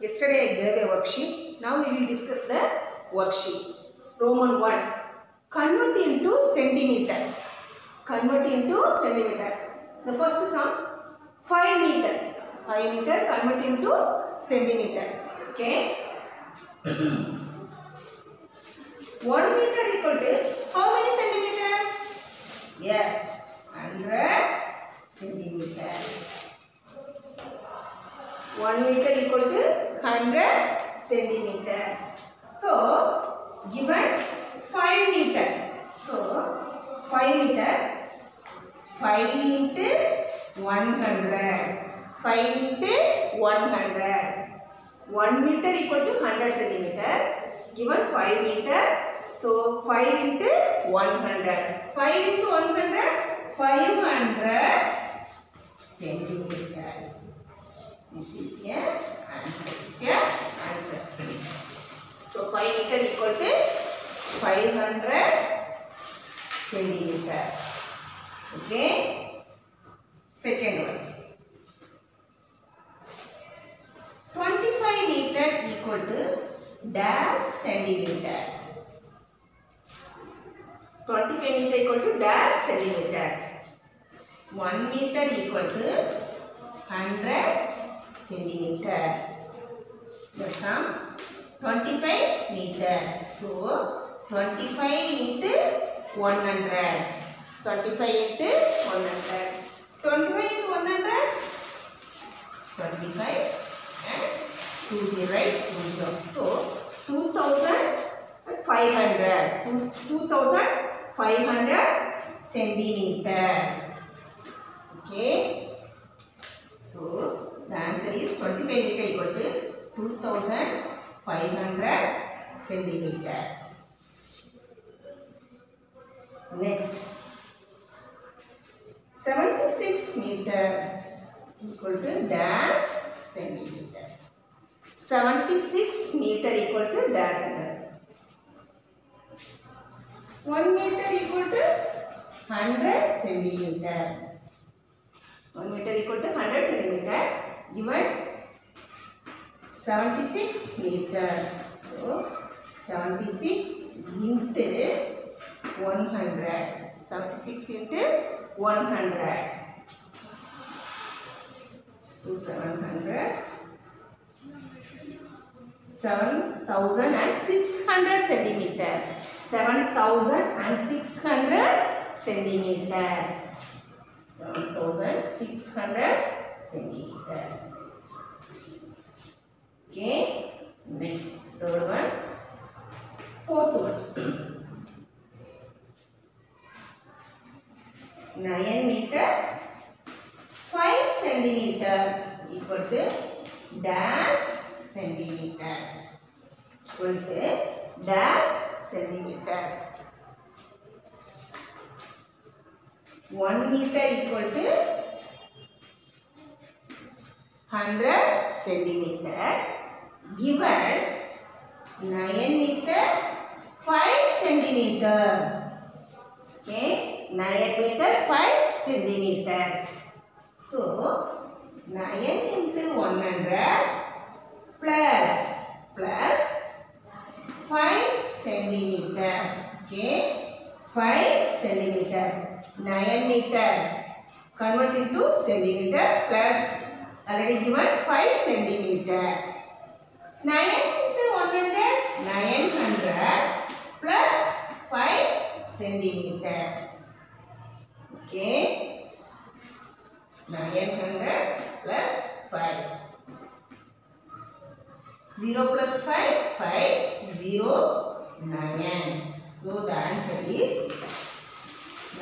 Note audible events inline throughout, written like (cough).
Yesterday I gave a worksheet. Now we will discuss the worksheet. Roman 1. Convert into centimeter. Convert into centimeter. The first sum 5 meter. 5 meter convert into centimeter. Okay. (clears throat) 1 meter equal to how many centimeter? Yes, 100 centimeter. 1 meter equal to 100 centimeter. So, given 5 meter. So, 5 meter, 5 into 100. 5 into 100. 1 meter equal to 100 centimeter. Given 5 meter. So, 5 into 100. 5 into 100, 500 centimeter. This is your answer. This is your answer. So 5 meter equal to 500 centimeter. Okay. Second one. 25 meter equal to dash centimeter. 25 meter equal to dash centimeter. 1 meter equal to 100 centimeter. The sum 25 meter. So 25 into 100. 25 into 100. 25 into 100. 25 and 2 right 2 So 2500. 2500 centimeter. Okay. So, the answer is 25 meter equal to 2500 centimeter. Next, 76 meter equal to dash centimeter. 76 meter equal to dash centimeter. 1 meter equal to 100 centimeter. 1 meter equal to 100 centimeter given 76 meter. So, 76 into 100. 76 into 100. To 700. 7600 centimeter. 7600 centimeter. 7600 centimeter. Okay. Next, third one. Fourth one. 9 meter 5 centimeter equal to dash centimeter. Equal to dash centimeter. 1 meter equal to 100 centimeter given 9 meter 5 centimeter. Okay 9 meter 5 centimeter. So 9 into 100 plus plus 5 centimeter. Okay 5 centimeter 9 meter. Convert into centimeter plus already given 5 centimeter 9 into 100 900 plus 5 centimeter okay 900 plus 5 0 plus 5 5 0 9 so the answer is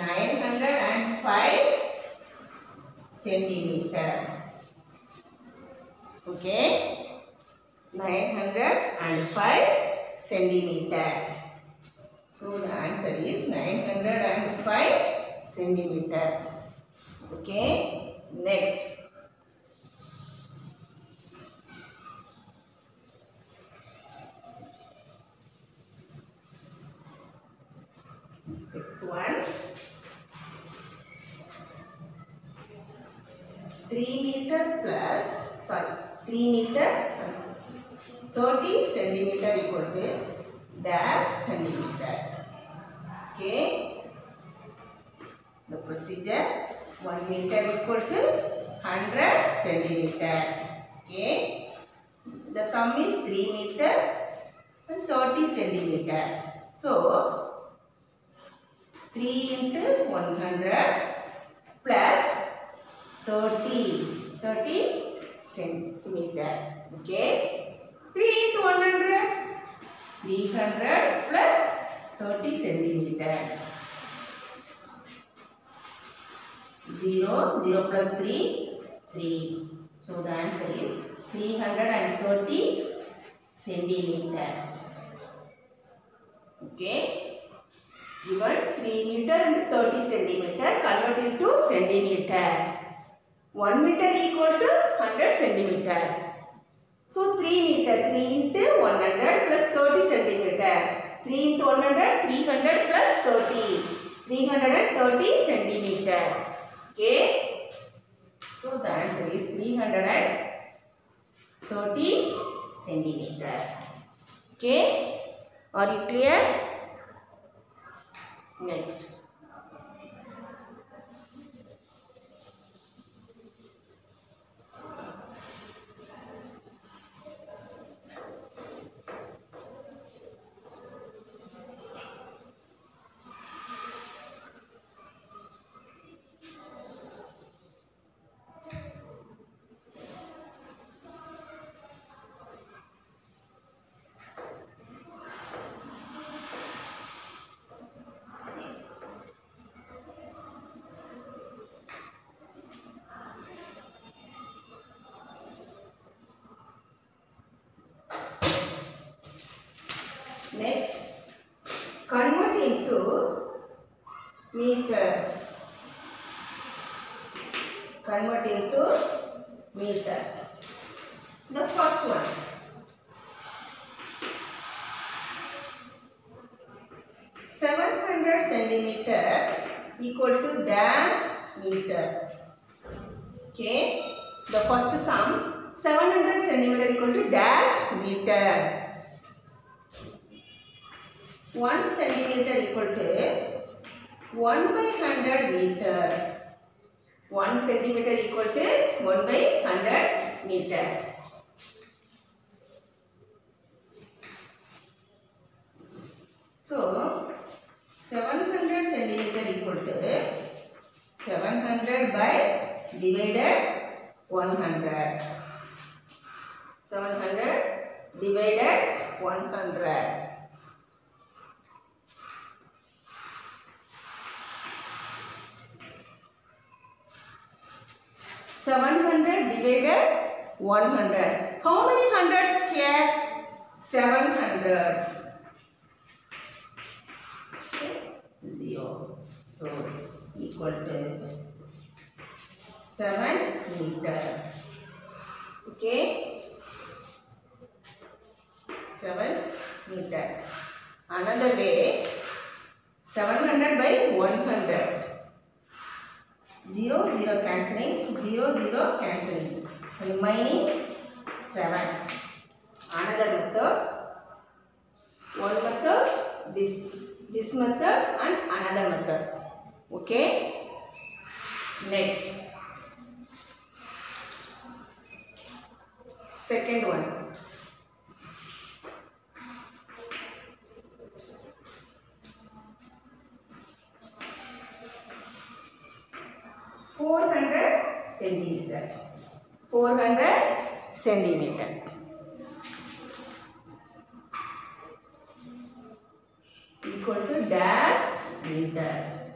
905 centimeter. Okay. 905 centimeter. So the answer is 905 centimeter. Okay. Next. Meter 3 meter, 30 centimeter equal to dash centimeter. Okay. The procedure 1 meter equal to 100 centimeter. Okay. The sum is 3 meter and 30 centimeter. So 3 into 100 plus 30. 30 centimeter. Okay. 3 into 100. 300 plus 30 centimeter. 0, 0 plus 3, 3. So the answer is 330 centimeter. Okay. Given 3 meter and 30 centimeter convert into centimeter. 1 meter equal to 100 centimeter. So 3 meter 3 into 100 plus 30 centimeter. 3 into 100 300 plus 30. 330 centimeter. Okay. So the answer is 330 centimeter. Okay. Are you clear? Next. Next, convert into meter. Convert into meter. The first one. Seven hundred centimeter equal to dash meter. Okay. The first sum 700 centimeter equal to dash meter. 1 centimeter equal to 1 by 100 meter. 1 centimeter equal to 1 by 100 meter. So, 700 centimeter equal to 700 by divided 100. 700 divided 100. Seven hundred divided one hundred. How many hundreds here? Seven hundreds. Zero. So equal to seven meter. Okay. Seven meter. Another way. Seven hundred by one hundred. 0, 0 cancelling, 0, 0 cancelling. Remaining 7. Another method. One method, this, this method and another method. Okay. Next. Second one. Four hundred centimeter. Four hundred centimeter. Equal to dash meter.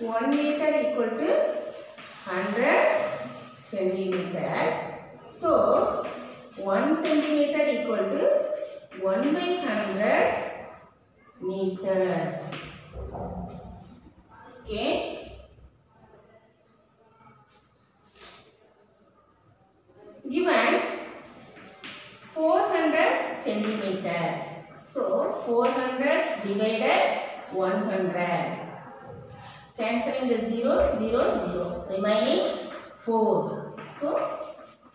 One meter equal to hundred centimeter. So one centimeter equal to one by hundred meter. Okay. Given 400 centimeter. So 400 divided 100. Cancelling the 0, 0, 0. Remaining 4. So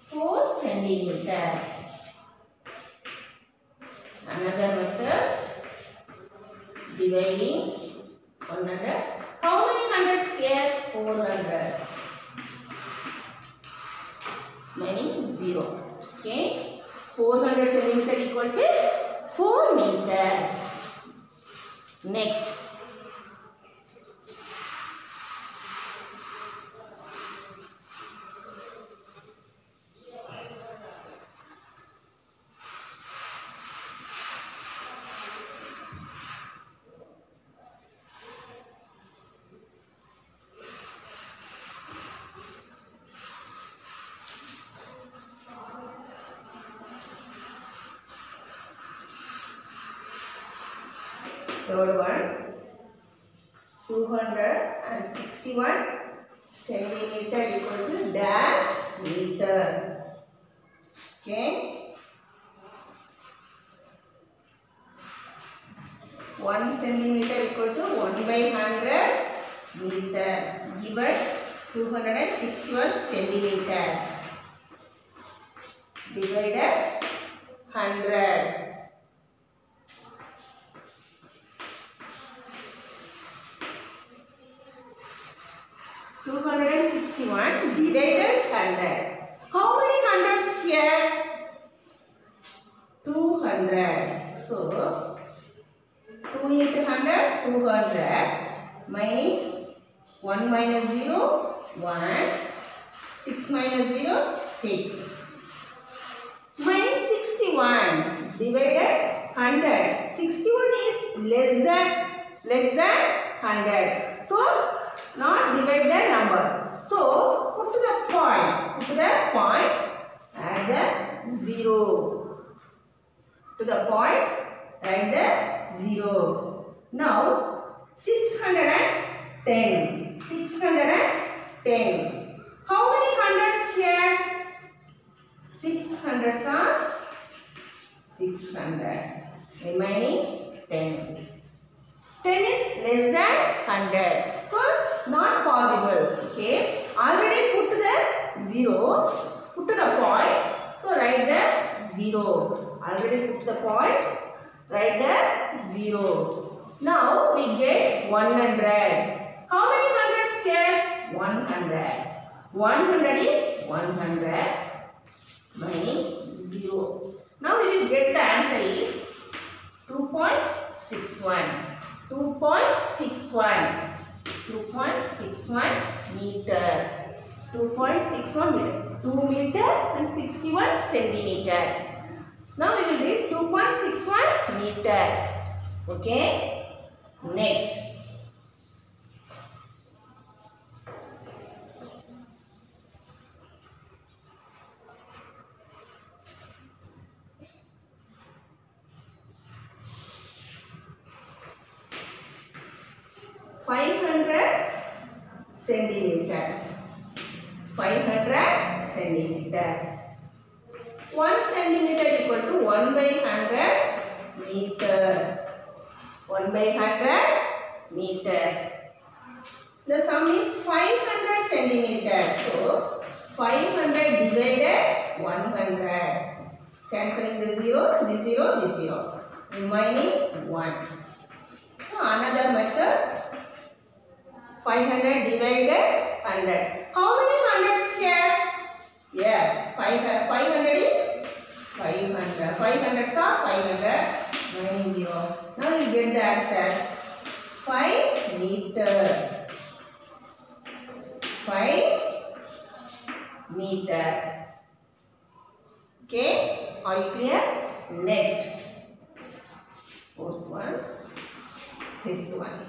4 centimeter. Another method dividing 100. How many hundreds here? 400. Meaning 0. Okay. 400 centimeter equal to 4 meter. Next. Third one, 261 centimeter equal to dash meter. 261 divided 100. How many hundreds here? 200. So, 2 into 100, 200. Minus 1 minus 0, 1. 6 minus 0, 6. Minus 61 divided 100. 61 is less than, less than 100. So, not divide the number. So put to the point. Put to the point. Add the zero. To the point. Write the zero. Now six hundred and ten. Six hundred and ten. How many hundreds here? Six hundreds are six hundred. Remaining ten. 10 is less than 100. So, not possible. Okay. Already put the 0. Put the point. So, write the 0. Already put the point. Write the 0. Now, we get 100. How many hundreds here? 100. 100 is 100. Meaning 0. Now, we will get the answer is 2.61. 2.61 2.61 meter 2.61 meter 2 meter. And 61 centimeter now we will read 2.61 meter. Okay? Next five hundred centimeter. Five hundred centimeter. One centimeter equal to one by hundred meter. One by hundred meter. The sum is five hundred centimeter. So five hundred divided one hundred. Cancelling the zero, the zero, the zero. Remaining one. So another method 500 divided 100. How many hundreds here? Yes, 500, 500 is 500. 500 are 500 remaining 0. Now we get the answer. 5 meter. 5 meter. Okay, are you clear? Next. Fourth one. Fifth one.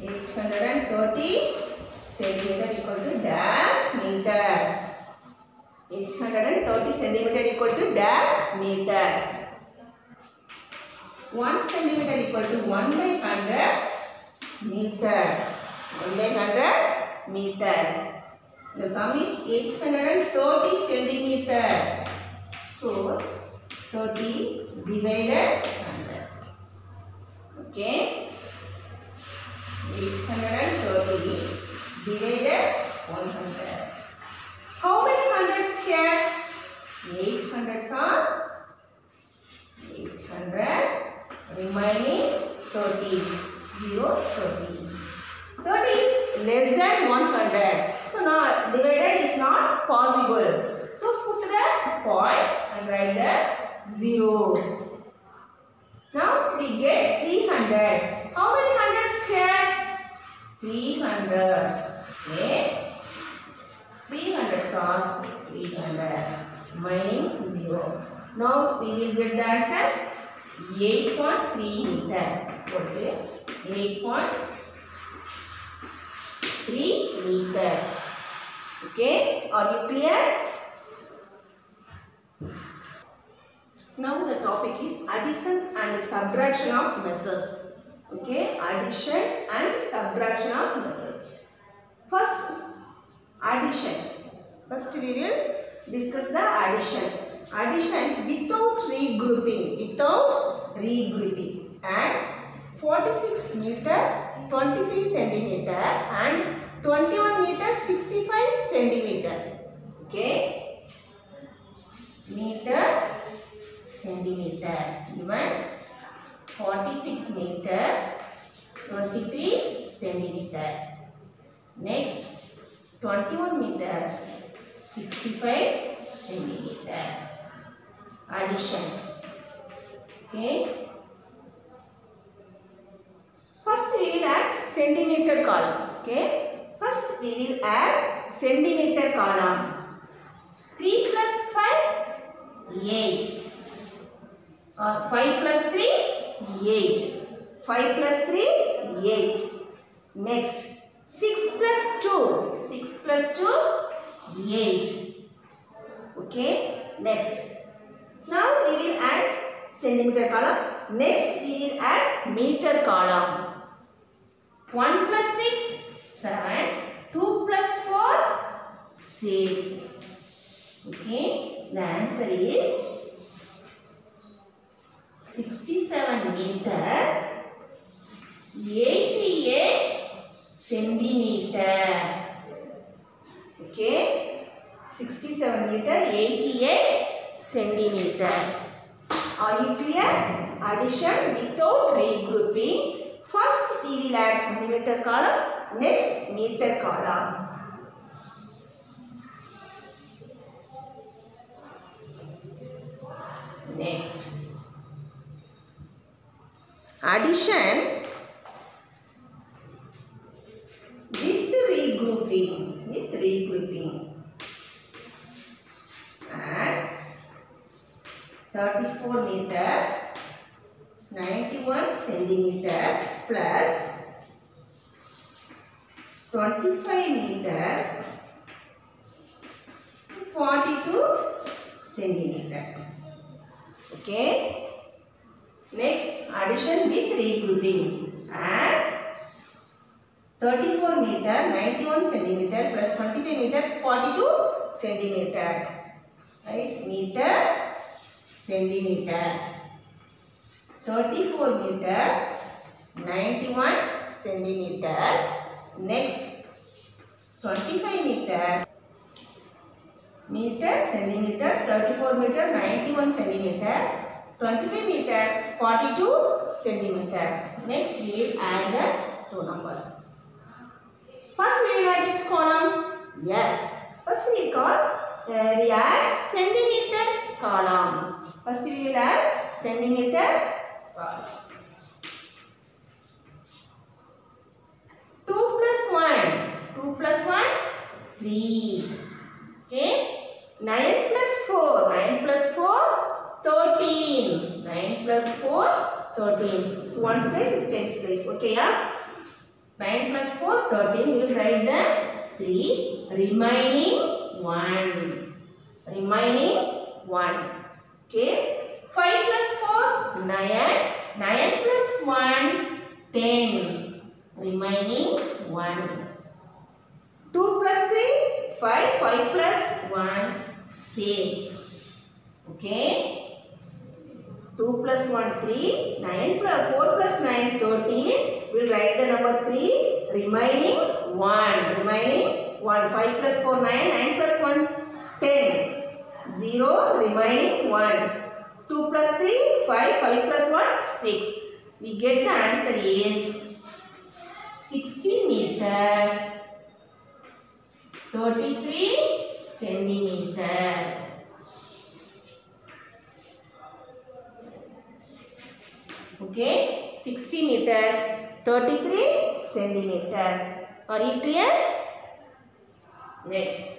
830 centimeter equal to dash meter. 830 centimeter equal to dash meter. 1 centimeter equal to 1 by 100 meter. 1 by 100 meter. The sum is 830 centimeter. So, 30 divided 100. Okay. 830 divided 100. hands on 800 remaining 30 0 30 30 is less than 100 so now divided is not possible. So put the point and write the 0 now we get 300 how many hundreds here? 300s. okay. 300 are 300 Remaining 0. Now we will get the answer 8.3 meter. Okay. 8.3 meter. Okay. Are you clear? Now the topic is addition and subtraction of measures. Okay, addition and subtraction of measures. First, addition. First we will discuss the addition. Addition without regrouping, without regrouping. And 46 meter, 23 centimeter and 21 meter, 65 centimeter. Okay, meter centimeter given 46 meter 23 centimeter next 21 meter 65 centimeter addition okay first we will add centimeter column okay first we will add centimeter column 3 plus 5 8 uh, 5 plus 3, 8. 5 plus 3, 8. Next, 6 plus 2. 6 plus 2, 8. Okay, next. Now we will add centimeter column. Next, we will add meter column. 1 plus 6, 7. 2 plus 4, 6. Okay, the answer is 67 meter 88 centimeter okay 67 meter 88 centimeter are you clear addition without regrouping first we will add centimeter column next meter column next addition with regrouping with regrouping and 34 meter 91 centimeter plus 25 meter 42 centimeter. Okay? Next, addition with regrouping. And 34 meter, 91 centimeter plus 25 meter, 42 centimeter. Right? Meter, centimeter. 34 meter, 91 centimeter. Next, 25 meter. Meter, centimeter, 34 meter, 91 centimeter. 25 meter, 42 centimeter. Next, we will add the two numbers. First, will column? Yes. First, we call uh, we add centimeter column. First, we will add centimeter column. 2 plus 1. 2 plus 1, 3. Okay. 9 plus 4. 9 plus 4, 13. 9 plus 4, 13. So, one space, it takes place. Okay, yeah? 9 plus 4, 13. We will write the 3. Remaining 1. Remaining 1. Okay. 5 plus 4, 9. 9 plus 1, 10. Remaining 1. 2 plus 3, 5. 5 plus 1, 6. Okay. 2 plus 1, 3. 9 plus 4 plus 9, 13. We'll write the number 3. Remaining 1. Remaining 1. 5 plus 4, 9. 9 plus 1, 10. 0. Remaining 1. 2 plus 3, 5. 5 plus 1, 6. we get the answer is 60 meter 33 centimeter. Okay, 60 meter 33 centimeter. Are you clear? Next.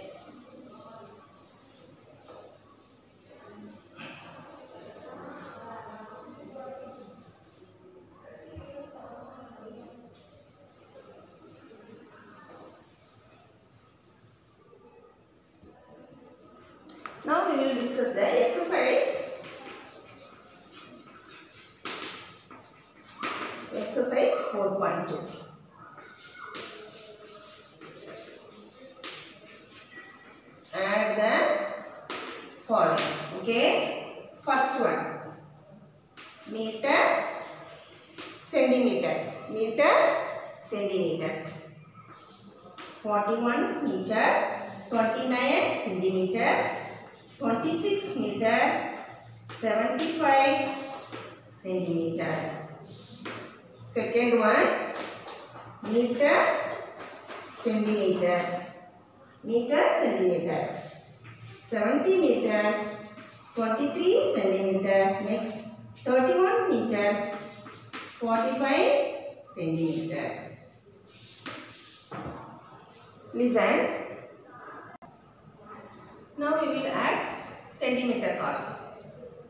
Okay. First one. Meter, centimeter. Meter, centimeter. 41 meter, 29 centimeter, 26 meter, 75 centimeter. Second one, meter, centimeter, meter, centimeter. 70 meter, 23 centimeter. Next, 31 meter, 45 centimeter. Listen. Now we will add centimeter column.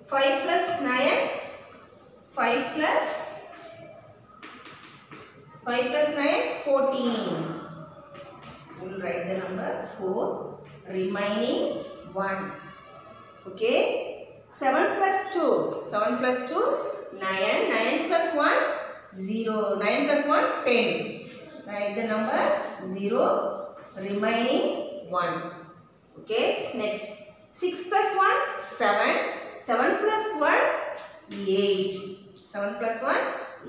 5 plus 9, 5 plus 5 plus 9, 14. We will write the number 4. Remaining 1. Okay. 7 plus 2. 7 plus 2, 9. 9 plus 1, 0. 9 plus 1, 10. Write the number 0. Remaining 1. Okay, next. 6 plus 1, 7. 7 plus 1, 8. 7 plus 1,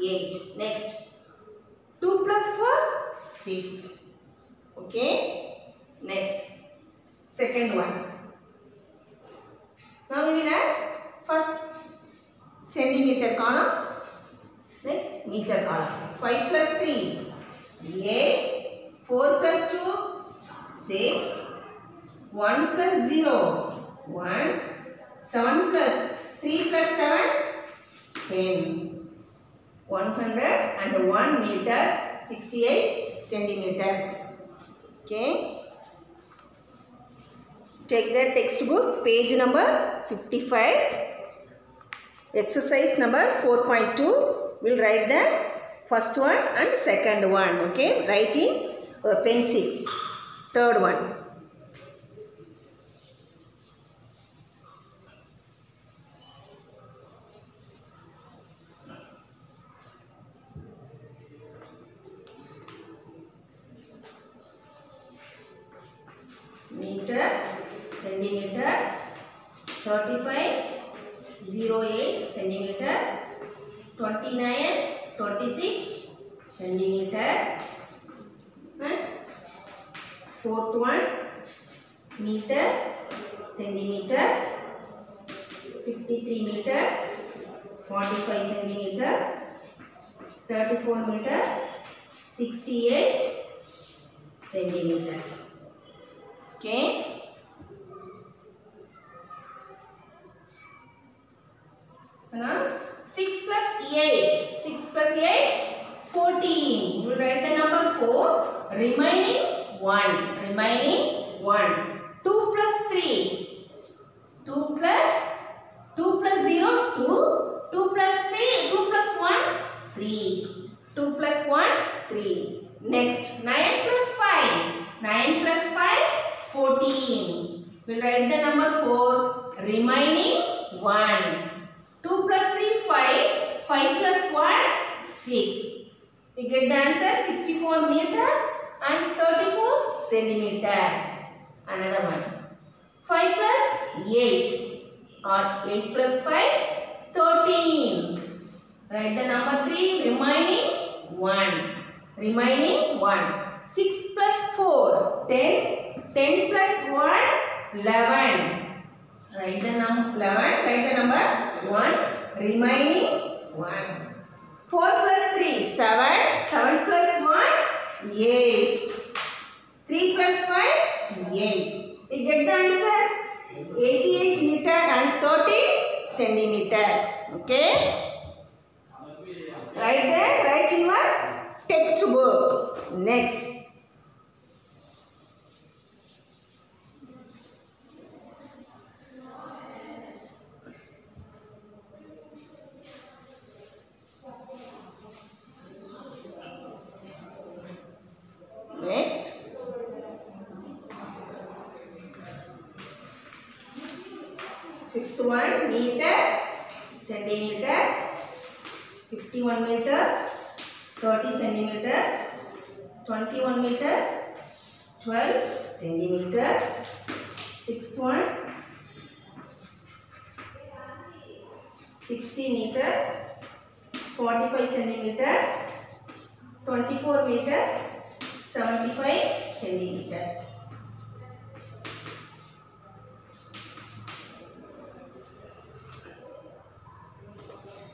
8. Next. 2 plus 4, 6. Okay, next. Second one. Now we will add first centimeter column. Next, meter column. 5 plus 3, 8. 4 plus 2, 6. 1 plus 0, 1. 7 plus 3 plus 7, 10. 101 meter, 68 centimeter. Okay. Take the textbook, page number 55. Exercise number 4.2. We'll write the first one and second one. Okay. Writing a pencil. Third one. 29, 26 centimeter, and fourth one, meter, centimeter, 53 meter, 45 centimeter, 34 meter, 68 centimeter. Okay. Now 6 plus 8. 6 plus 8, 14. You will write the number 4. Remaining 1. Remaining 1. 2 plus 3. 2 plus 2 plus 0, 2. 2 plus 3, 2 plus 1, 3. 2 plus 1, 3. Next, 9 plus 5. 9 plus 5, 14. We'll write the number 4. Remaining 1. 2 plus 3, 5. 5 plus 1, 6. We get the answer 64 meter and 34 centimeter. Another one. 5 plus 8 or 8 plus 5, 13. Write the number 3. Remaining 1. Remaining 1. 6 plus 4, 10. 10 plus 1, 11. Write the number 11. Write the number 1. Remaining 1. 4 plus 3, 7. 7 plus 1, 8. 3 plus 5, 8. We get the answer. 88 meter and 30 centimeter. Okay. Right there, write in your textbook. Next.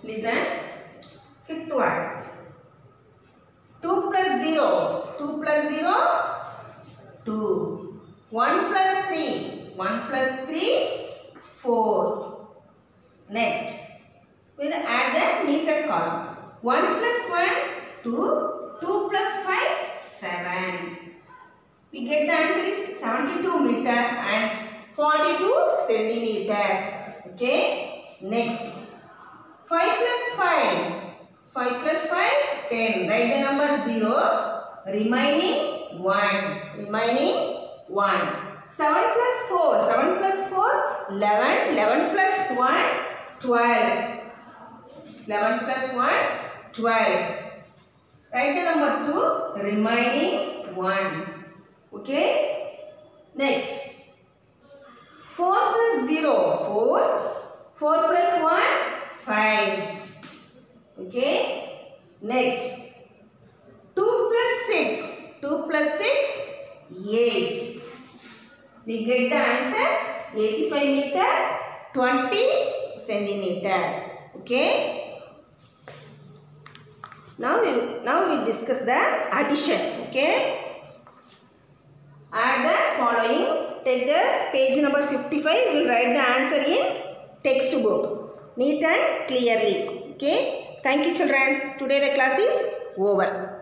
Listen. Fifth one. 2 plus 0. 2 plus 0. 2. 1 plus 3. 1 plus 3. 4. Next. We'll add the meters column. 1 plus 1. 2. 2 plus 5. 7. We get the answer is 72 meter and 42 centimeter. Okay. Next. 5 plus 5. 5 plus 5, 10. Write the number 0. Remaining 1. Remaining 1. 7 plus 4. 7 plus 4, 11. 11 plus 1, 12. 11 plus 1, 12. Write the number 2. Remaining 1. Okay. Next. 4 plus 0. 4. 4 plus 1, 5. Okay. Next. 2 plus 6. 2 plus 6, 8. We get the answer 85 meter, 20 centimeter. Okay. Now we, now we discuss the addition. Okay. Add the following. Take the page number 55. We will write the answer in textbook. Neat and clearly. Okay. Thank you children. Today the class is over.